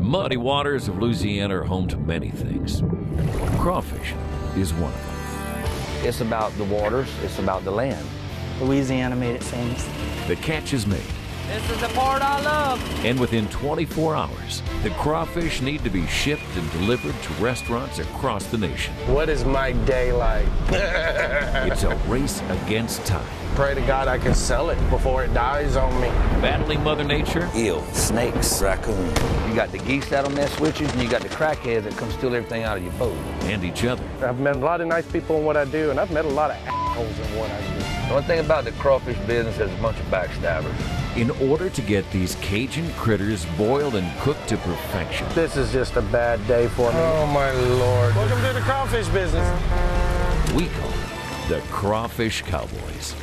The muddy waters of Louisiana are home to many things. Crawfish is one of them. It's about the waters, it's about the land. Louisiana made it famous. The catch is made, This is the part I love. and within 24 hours, the crawfish need to be shipped and delivered to restaurants across the nation. What is my day like? It's a race against time. Pray to God I can sell it before it dies on me. Battling Mother Nature Eel, snakes, raccoon. You got the geese that'll mess with you, and you got the crackheads that come steal everything out of your boat. and each other. I've met a lot of nice people in what I do, and I've met a lot of assholes in what I do. The one thing about the crawfish business is a bunch of backstabbers. In order to get these Cajun critters boiled and cooked to perfection, This is just a bad day for me. Oh my lord. Welcome to the crawfish business. we call it the Crawfish Cowboys.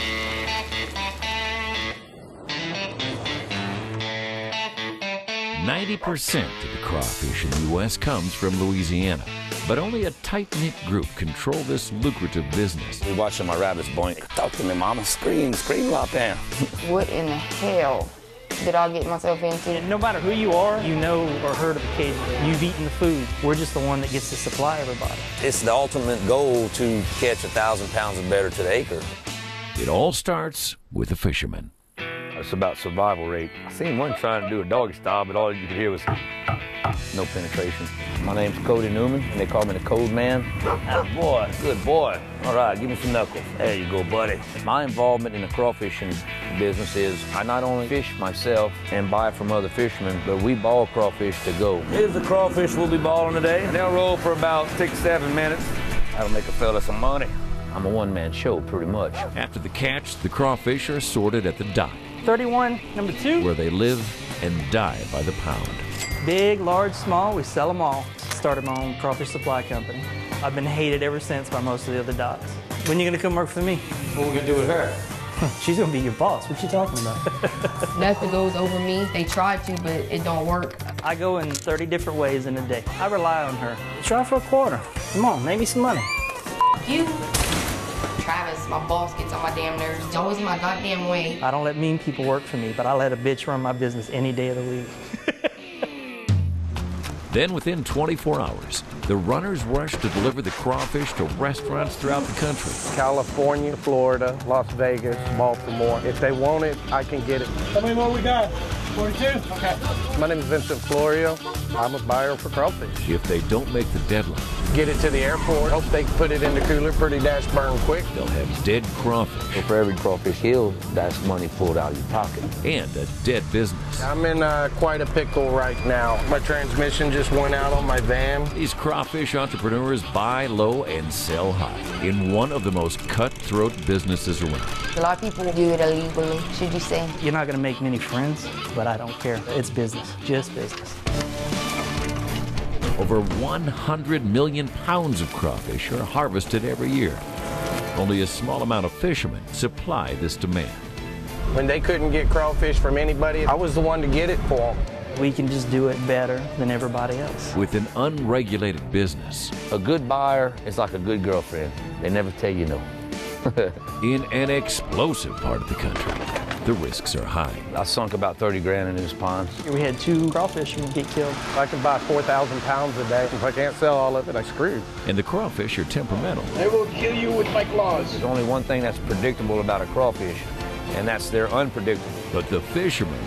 Ninety percent of the crawfish in the U.S. comes from Louisiana, but only a tight-knit group control this lucrative business. We watching my rabbits boink. Talk to me, mama. Scream, scream out there. What in the hell did I get myself into? No matter who you are, you know or heard of occasion. You've eaten the food. We're just the one that gets to supply everybody. It's the ultimate goal to catch a thousand pounds of better to the acre. It all starts with a fisherman. It's about survival rate. I seen one trying to do a doggy style, but all you could hear was no penetration. My name's Cody Newman, and they call me the Cold Man. Ah, boy, good boy. All right, give me some knuckles. There you go, buddy. My involvement in the crawfishing business is I not only fish myself and buy from other fishermen, but we ball crawfish to go. Here's the crawfish we'll be balling today. They'll roll for about six, seven minutes. That'll make a fella some money. I'm a one-man show, pretty much. After the catch, the crawfish are sorted at the dock, 31, number two. where they live and die by the pound. Big, large, small, we sell them all. Started my own crawfish supply company. I've been hated ever since by most of the other docks. When you gonna come work for me? What we gonna do with her? She's gonna be your boss. What you talking about? Nothing goes over me. They try to, but it don't work. I go in 30 different ways in a day. I rely on her. Try for a quarter. Come on, make me some money. You. Travis, my boss gets on my damn nerves. It's always in my goddamn way. I don't let mean people work for me, but I let a bitch run my business any day of the week. Then, within 24 hours, the runners rush to deliver the crawfish to restaurants throughout the country. California, Florida, Las Vegas, Baltimore. If they want it, I can get it. How many more we got? 42? Okay. My name is Vincent Florio. I'm a buyer for crawfish. If they don't make the deadline, Get it to the airport. Hope they put it in the cooler pretty dash burn quick. they'll have dead crawfish So for every crawfish killed, that's money pulled out of your pocket. and a dead business. I'm in uh, quite a pickle right now. My transmission just went out on my van. These crawfish entrepreneurs buy low and sell high in one of the most cutthroat businesses around. A lot of people do it illegally, should you say? You're not gonna make many friends, but I don't care. It's business, just business. Over 100 million pounds of crawfish are harvested every year. Only a small amount of fishermen supply this demand. When they couldn't get crawfish from anybody, I was the one to get it for them. We can just do it better than everybody else. With an unregulated business A good buyer is like a good girlfriend. They never tell you no. in an explosive part of the country, the risks are high. I sunk about 30 grand in this pond. We had two crawfish get killed. I can buy 4,000 pounds a day. If I can't sell all of it, I screwed. And the crawfish are temperamental. They will kill you with my claws. There's only one thing that's predictable about a crawfish, and that's they're unpredictable. But the fishermen,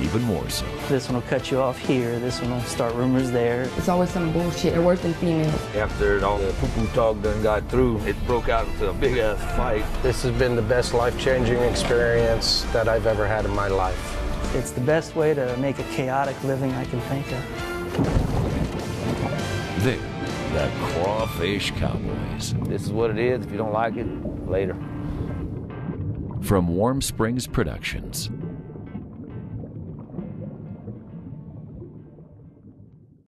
even more so. This one will cut you off here. This one will start rumors there. It's always some bullshit. They're worse than females. After all the poo-poo talk done got through, it broke out into a big ass fight. This has been the best life-changing experience that I've ever had in my life. It's the best way to make a chaotic living I can think of. They're the Crawfish Cowboys. This is what it is. If you don't like it, later. From Warm Springs Productions.